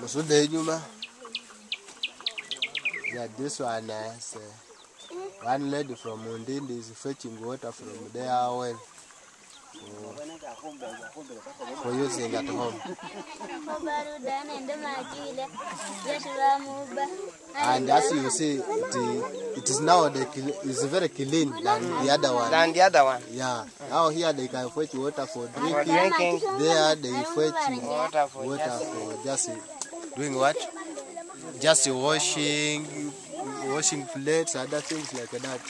Musude Juma. Yeah, this one is uh, one lady from Mudindi is fetching water from their well for, using at home. And as you see, it, it is now the, it's very clean than the other one. Than the other one. Yeah, now here they can fetch water for drinking. drinking There they fetch water for water just for just doing what? Just washing, washing plates, other things like that.